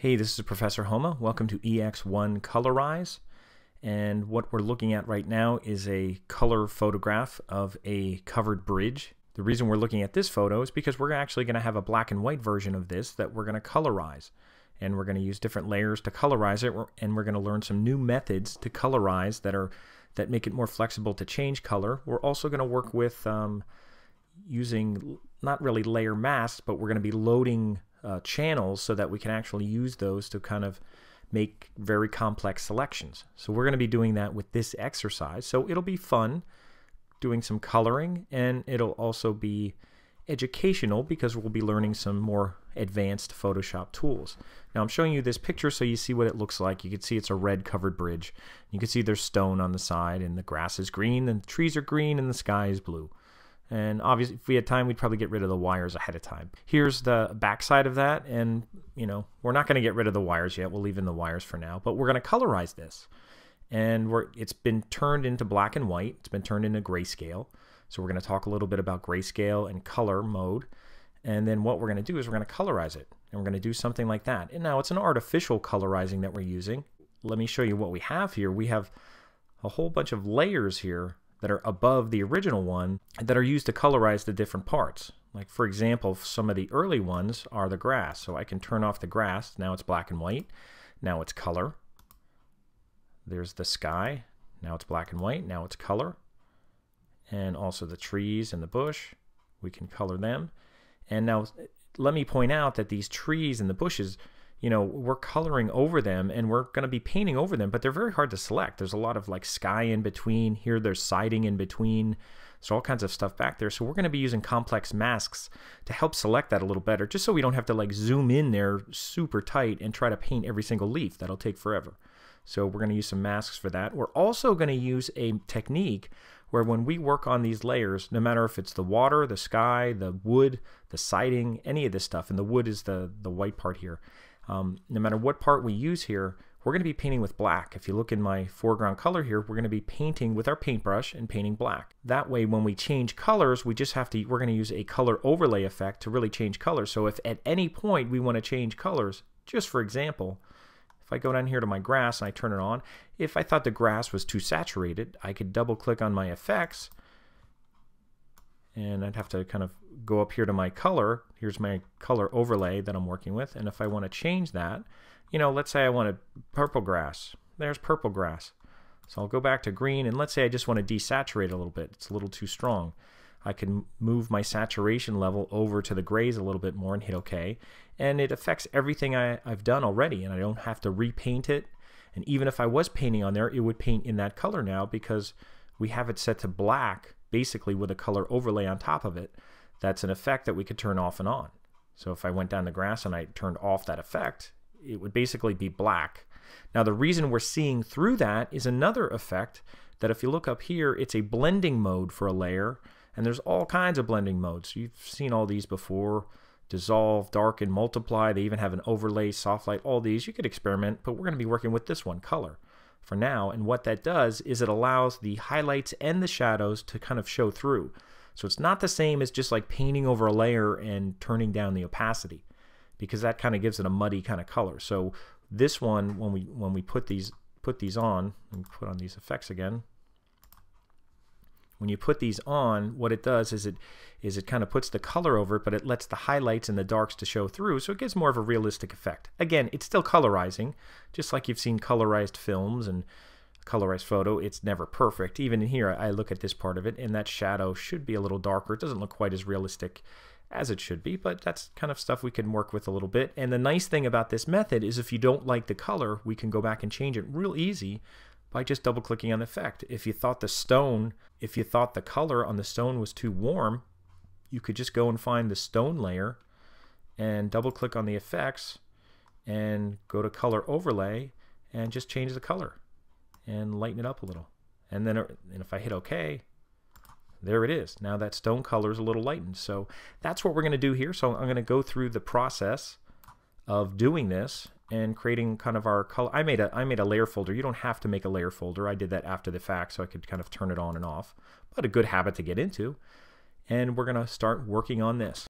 Hey, this is Professor Homa. Welcome to EX1 Colorize. And what we're looking at right now is a color photograph of a covered bridge. The reason we're looking at this photo is because we're actually going to have a black and white version of this that we're going to colorize. And we're going to use different layers to colorize it, and we're going to learn some new methods to colorize that are that make it more flexible to change color. We're also going to work with um, using not really layer masks, but we're going to be loading uh, channels so that we can actually use those to kind of make very complex selections. So we're going to be doing that with this exercise. So it'll be fun doing some coloring and it'll also be educational because we'll be learning some more advanced Photoshop tools. Now I'm showing you this picture so you see what it looks like. You can see it's a red covered bridge. You can see there's stone on the side and the grass is green and the trees are green and the sky is blue. And obviously, if we had time, we'd probably get rid of the wires ahead of time. Here's the backside of that, and you know, we're not going to get rid of the wires yet. We'll leave in the wires for now, but we're going to colorize this. And we're, it's been turned into black and white. It's been turned into grayscale. So we're going to talk a little bit about grayscale and color mode. And then what we're going to do is we're going to colorize it. And we're going to do something like that. And now it's an artificial colorizing that we're using. Let me show you what we have here. We have a whole bunch of layers here that are above the original one that are used to colorize the different parts. Like for example, some of the early ones are the grass. So I can turn off the grass. Now it's black and white. Now it's color. There's the sky. Now it's black and white. Now it's color. And also the trees and the bush. We can color them. And now let me point out that these trees and the bushes you know, we're coloring over them and we're going to be painting over them, but they're very hard to select. There's a lot of like sky in between. Here there's siding in between. There's all kinds of stuff back there. So we're going to be using complex masks to help select that a little better, just so we don't have to like zoom in there super tight and try to paint every single leaf. That'll take forever. So we're going to use some masks for that. We're also going to use a technique where when we work on these layers, no matter if it's the water, the sky, the wood, the siding, any of this stuff, and the wood is the, the white part here, um, no matter what part we use here, we're going to be painting with black. If you look in my foreground color here, we're going to be painting with our paintbrush and painting black. That way, when we change colors, we just have to, we're going to use a color overlay effect to really change colors. So if at any point we want to change colors, just for example, if I go down here to my grass and I turn it on, if I thought the grass was too saturated, I could double click on my effects and I'd have to kind of go up here to my color. Here's my color overlay that I'm working with. And if I want to change that, you know, let's say I wanted purple grass. There's purple grass. So I'll go back to green and let's say I just want to desaturate a little bit. It's a little too strong. I can move my saturation level over to the grays a little bit more and hit OK. And it affects everything I, I've done already and I don't have to repaint it. And even if I was painting on there, it would paint in that color now because we have it set to black basically with a color overlay on top of it. That's an effect that we could turn off and on. So if I went down the grass and I turned off that effect, it would basically be black. Now the reason we're seeing through that is another effect that if you look up here, it's a blending mode for a layer. And there's all kinds of blending modes. You've seen all these before. Dissolve, darken, multiply. They even have an overlay, soft light, all these. You could experiment, but we're going to be working with this one, color for now. And what that does is it allows the highlights and the shadows to kind of show through. So it's not the same as just like painting over a layer and turning down the opacity because that kind of gives it a muddy kind of color. So this one, when we when we put these put these on, and put on these effects again, when you put these on, what it does is it is it kind of puts the color over it, but it lets the highlights and the darks to show through, so it gives more of a realistic effect. Again, it's still colorizing, just like you've seen colorized films and colorized photo. It's never perfect. Even in here, I look at this part of it, and that shadow should be a little darker. It doesn't look quite as realistic as it should be, but that's kind of stuff we can work with a little bit. And the nice thing about this method is if you don't like the color, we can go back and change it real easy by just double clicking on the effect. If you thought the stone, if you thought the color on the stone was too warm, you could just go and find the stone layer and double click on the effects and go to color overlay and just change the color and lighten it up a little. And then and if I hit OK, there it is. Now that stone color is a little lightened. So that's what we're going to do here. So I'm going to go through the process of doing this and creating kind of our color. I made a I made a layer folder. You don't have to make a layer folder. I did that after the fact so I could kind of turn it on and off. But a good habit to get into. And we're going to start working on this.